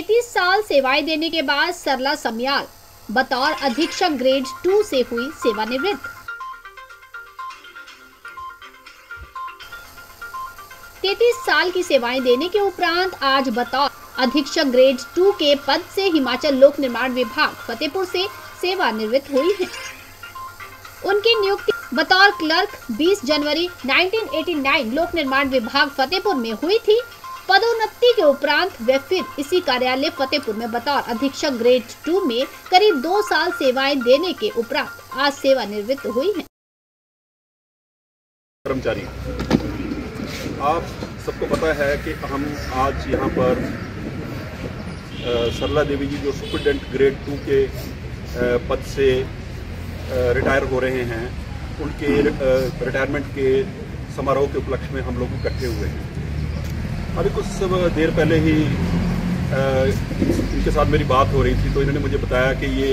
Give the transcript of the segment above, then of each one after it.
साल सेवाएँ देने के बाद सरला समयाल, बतौर अधीक्षक ग्रेड टू से हुई सेवानिवृत्त। तैतीस साल की सेवाएँ देने के उपरांत आज बतौर अधीक्षक ग्रेड टू के पद से हिमाचल लोक निर्माण विभाग, फतेहपुर से सेवानिवृत्त हुई है। उनकी नियुक्ति बतौर क्लर्क 20 जनवरी 1989 लोक निर्माण विभाग, फतेहपुर में हुई थी। पदोन्नति के उपरांत वे फिर इसी कार्यालय फतेहपुर में बतौर अधीक्षक ग्रेड टू में करीब दो साल सेवाएँ देने के उपरांत आज सेवानिवृत्त हुई हैं। कर्मचारी, आप सबको पता है कि हम आज यहाँ पर सरला देवी जी जो सुप्रिटेंडेंट ग्रेड टू के पद से रिटायर हो रहे हैं, उनके रिटायरमेंट के समारोह के उपलक्ष्य में हम लोग इकट्ठे हुए हैं अभी कुछ देर पहले ही इनके साथ मेरी बात हो रही थी तो इन्होंने मुझे बताया कि ये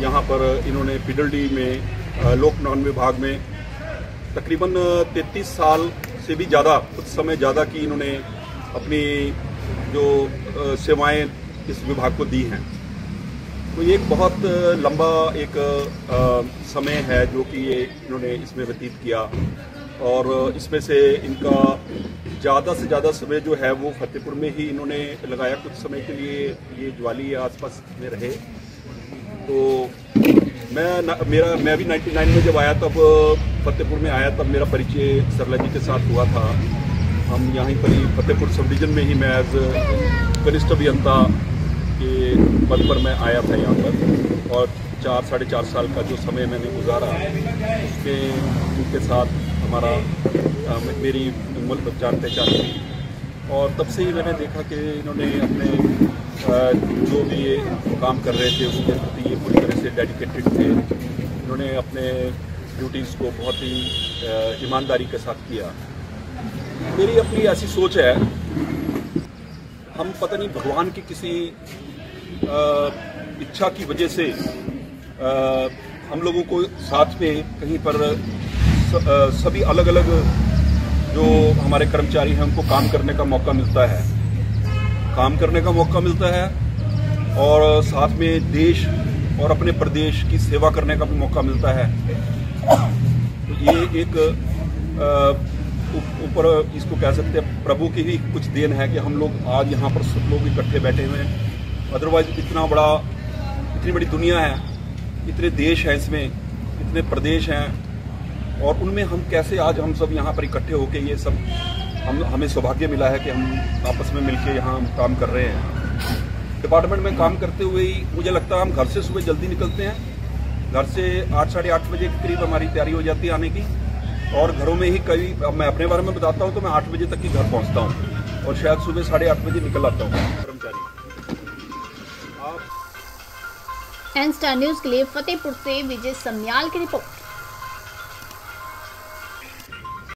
यहाँ पर इन्होंने पिडल्डी में लोक निर्माण विभाग में तकरीबन 33 साल से भी ज़्यादा, कुछ समय ज़्यादा की इन्होंने अपनी जो सेवाएँ इस विभाग को दी हैं। तो ये एक बहुत लंबा एक समय है जो कि ये इन्होंने इसमें व्यतीत किया और इसमें से इनका ज़्यादा से ज़्यादा समय जो है वो फतेहपुर में ही इन्होंने लगाया। कुछ समय के लिए ये ज्वाली आसपास में रहे। तो मैं न, मेरा मैं भी 99 में जब आया तब फतेहपुर में आया तब मेरा परिचय सरला जी के साथ हुआ था। हम यहीं पर ही फतेहपुर सब डिवीज़न में ही मैं एज कनिष्ठ अभियंता के पद पर मैं आया था यहाँ पर। और चार साढ़े चार साल का जो समय मैंने गुजारा उसके उनके साथ हमारा अ, मेरी मुल्क जान पहचान हुई और तब से ही मैंने देखा कि इन्होंने अपने जो भी ये काम कर रहे थे उसके प्रति ये पूरी तरह से डेडिकेटेड थे। इन्होंने अपने ड्यूटीज़ को बहुत ही ईमानदारी के साथ किया। मेरी अपनी ऐसी सोच है हम पता नहीं भगवान की किसी अ, इच्छा की वजह से अ, हम लोगों को साथ में कहीं पर सभी अलग अलग जो हमारे कर्मचारी हैं, उनको काम करने का मौका मिलता है। काम करने का मौका मिलता है और साथ में देश और अपने प्रदेश की सेवा करने का भी मौका मिलता है। तो ये एक ऊपर इसको कह सकते हैं, प्रभु की ही कुछ देन है कि हम लोग आज यहाँ पर सब लोग इकट्ठे बैठे हुए हैं। अदरवाइज़ इतना बड़ा, इतनी बड़ी दुनिया है, इतने देश हैं इसमें, इतने प्रदेश हैं और उनमें हम कैसे आज हम सब यहाँ पर इकट्ठे होके ये सब हम, हमें सौभाग्य मिला है कि हम आपस में मिलके यहाँ काम कर रहे हैं। डिपार्टमेंट में काम करते हुए ही मुझे लगता है हम घर से सुबह जल्दी निकलते हैं। घर से आठ, साढ़े आठ बजे के करीब हमारी तैयारी हो जाती है आने की। और घरों में ही कई, अब मैं अपने बारे में बताता हूँ तो मैं आठ बजे तक ही घर पहुँचता हूँ। और शायद सुबह साढ़े आठ बजे निकल आता हूँ। कर्मचारी। एन स्टार न्यूज़ के लिए फतेहपुर से विजय समयाल की रिपोर्ट।